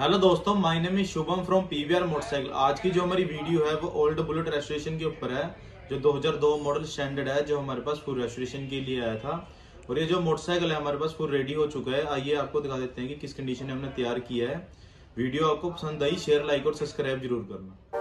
Hello दोस्तों, my name is Shubham from PVR motorcycle. आज की जो हमारी वीडियो है, वो ओल्ड बुलेट रेस्टोरेशन के ऊपर है, जो 2002 मॉडल स्टैंडर्ड है, जो हमारे पास फुल रेस्टोरेशन के लिए आया था। और ये जो मोटरसाइकिल है, हमारे पास फुल रेडी हो चुका है। आइए आपको दिखा देते हैं कि किस कंडीशन में हमने तैयार किया है। वीडियो आपको पसंद आई शेयर लाइक और सब्सक्राइब ज़रूर करना।